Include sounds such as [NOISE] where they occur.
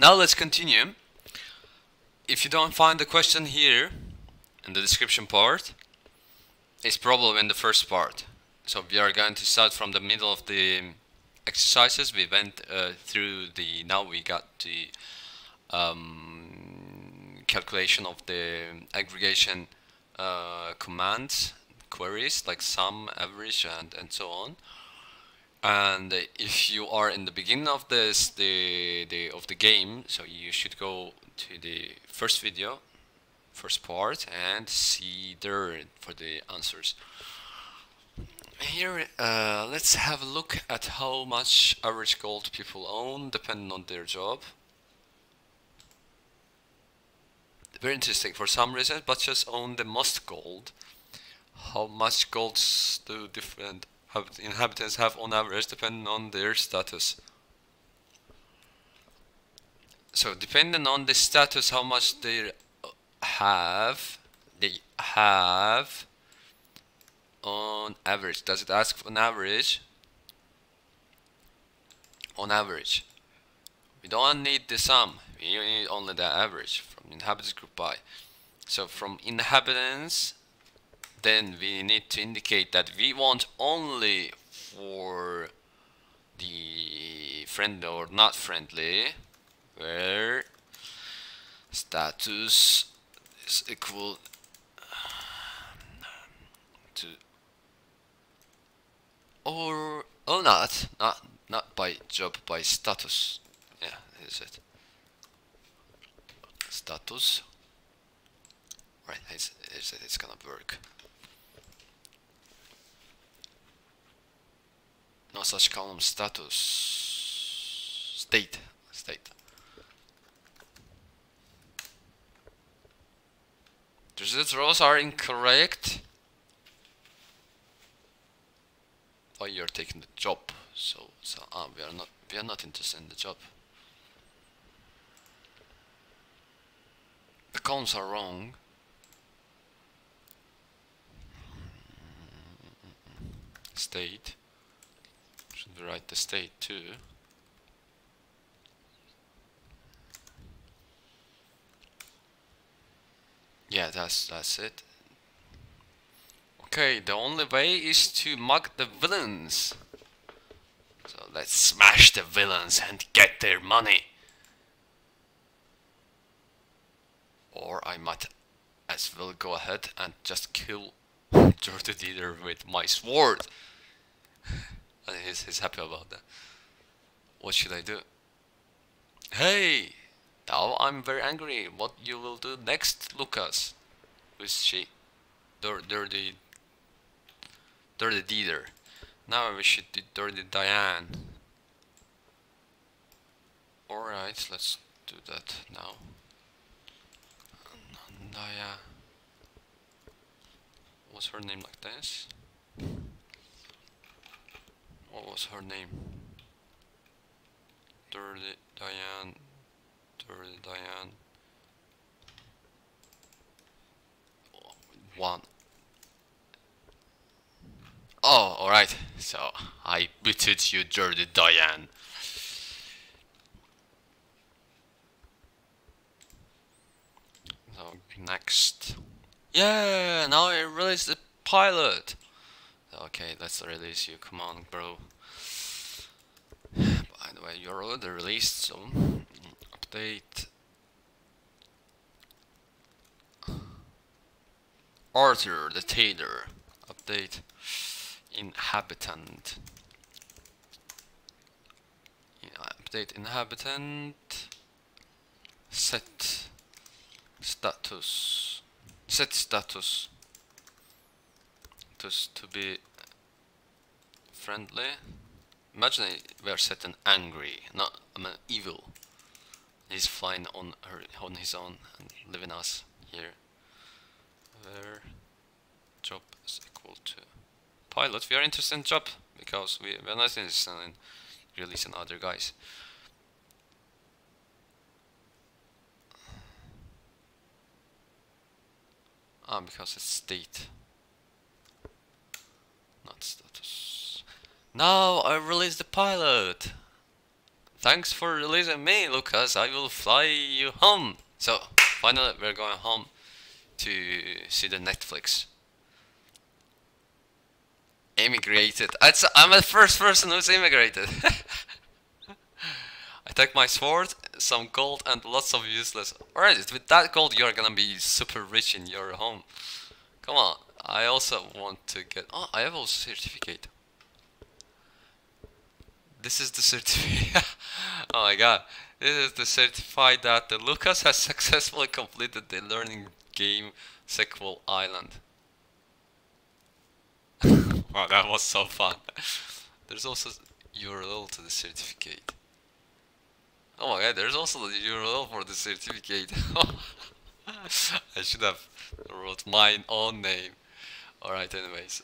Now let's continue. If you don't find the question here in the description part, it's probably in the first part. So we are going to start from the middle of the exercises. We went uh, through the, now we got the um, calculation of the aggregation uh, commands, queries like sum, average and, and so on and if you are in the beginning of this the the of the game so you should go to the first video first part and see there for the answers. Here uh, let's have a look at how much average gold people own depending on their job. Very interesting for some reason but just own the most gold. How much golds do different inhabitants have on average depending on their status. So depending on the status how much they have they have on average. Does it ask for an average? On average. We don't need the sum. We need only the average from inhabitants group by. So from inhabitants then we need to indicate that we want only for the friendly or not friendly where status is equal to or oh not not not by job by status. Yeah is it. Status. Right it's, it's gonna work no such column status state. State. These rows are incorrect. Oh you're taking the job. So so ah we are not we are not interested in the job. The columns are wrong. State write the state too. Yeah, that's that's it. Okay, the only way is to mug the villains. So let's smash the villains and get their money. Or I might as well go ahead and just kill [LAUGHS] Jordan Dealer with my sword. And he's, he's happy about that. What should I do? Hey! Now I'm very angry. What you will do next, Lucas? Who is she? The... They're dealer. Now we should do Dirty Diane. Alright, let's do that now. Nandaya. What's her name like this? What was her name? Dirty Diane, Dirty Diane. One. Oh, alright. So, I booted you, Dirty Diane. So, next. Yeah, now I release the pilot. Okay, let's release you. Come on, bro. By the way, you're already released, so update. Arthur the Tailor. Update inhabitant. Update inhabitant. Set status. Set status to, to be friendly. Imagine we are set angry, not I mean, evil. He's flying on her on his own and leaving us here. Where job is equal to pilot. We are interested in job because we, we are not interested in releasing other guys. Ah, because it's state. Not status. Now I release the pilot! Thanks for releasing me, Lucas. I will fly you home. So, finally, we're going home to see the Netflix. Immigrated. I'm the first person who's immigrated. [LAUGHS] I take my sword, some gold, and lots of useless. Alright, with that gold, you're gonna be super rich in your home. Come on. I also want to get. Oh, I have a certificate. This is the certificate. [LAUGHS] oh my god. This is the certified that the Lucas has [LAUGHS] successfully completed the learning game SQL Island. [LAUGHS] wow, that was so fun. There's also URL to the certificate. Oh my god, there's also the URL for the certificate. I should have wrote my own name. Alright, anyways.